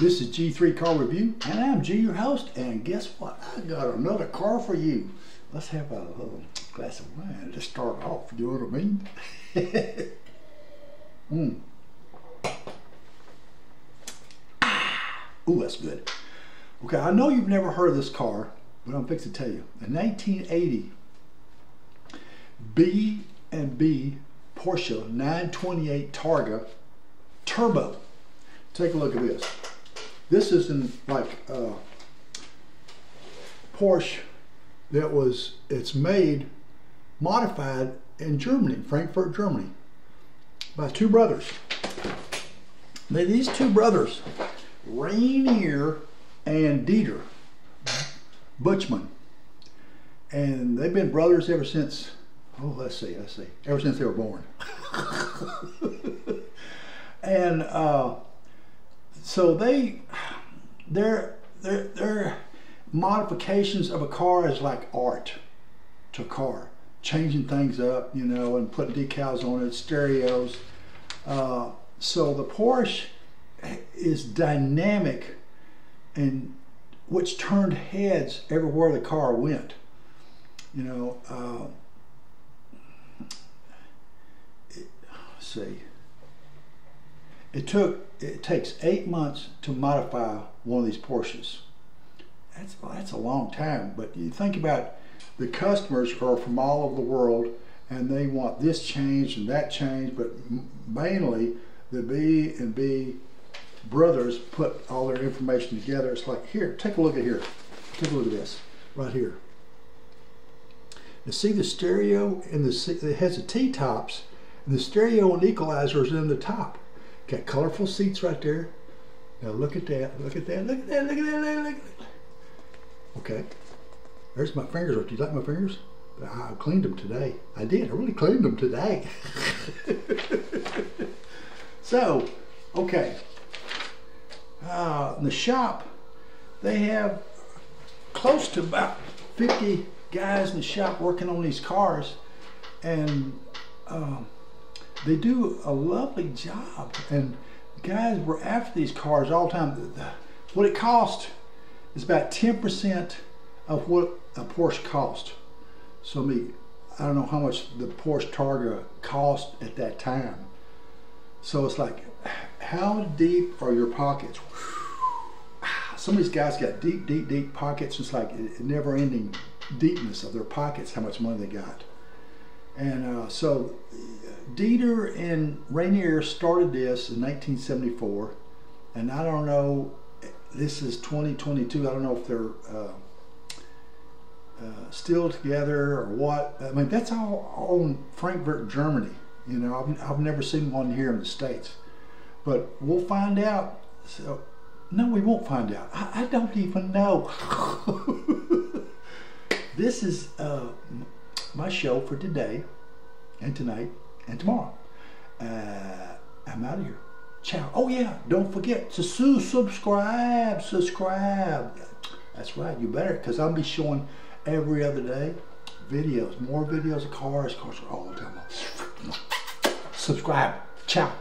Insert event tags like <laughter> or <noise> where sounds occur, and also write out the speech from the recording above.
This is G3 Car Review, and I'm G, your host, and guess what? I got another car for you. Let's have a little glass of wine to start off, you know what I mean? <laughs> mm. Ooh, that's good. Okay, I know you've never heard of this car, but I'm fixing to tell you. In 1980, B and B Porsche 928 Targa Turbo. Take a look at this. This isn't like uh, Porsche that was, it's made, modified in Germany, Frankfurt, Germany, by two brothers. Now, these two brothers, Rainier and Dieter Buchmann, and they've been brothers ever since, oh, let's see, let's see, ever since they were born. <laughs> and uh, so they, their, their, their modifications of a car is like art to a car. Changing things up, you know, and putting decals on it, stereos. Uh, so the Porsche is dynamic and which turned heads everywhere the car went. You know, uh, it, see, it took it takes eight months to modify one of these Porsches. That's that's a long time. But you think about the customers are from all over the world, and they want this change and that change. But mainly, the B and B brothers put all their information together. It's like here, take a look at here. Take a look at this right here. You see the stereo and the it has the T tops, and the stereo and equalizer is in the top. Got colorful seats right there. Now look at that, look at that, look at that, look at that, look at that. Okay, there's my fingers. Do you like my fingers? I cleaned them today. I did, I really cleaned them today. <laughs> so, okay. Uh, in the shop, they have close to about 50 guys in the shop working on these cars. And um, they do a lovely job. And guys were after these cars all the time. What it cost is about 10% of what a Porsche cost. So I mean, I don't know how much the Porsche Targa cost at that time. So it's like, how deep are your pockets? <sighs> Some of these guys got deep, deep, deep pockets. It's like a never-ending deepness of their pockets, how much money they got. And uh, so Dieter and Rainier started this in 1974, and I don't know, this is 2022, I don't know if they're uh, uh, still together or what. I mean, that's all, on Frankfurt, Germany. You know, I've, I've never seen one here in the States. But we'll find out. So, no, we won't find out. I, I don't even know. <laughs> this is uh, my show for today and tonight and tomorrow. Uh, I'm out of here. Ciao. Oh yeah, don't forget to subscribe, subscribe. That's right, you better, because I'll be showing every other day videos, more videos of cars. Cars are all the time. Subscribe. Ciao.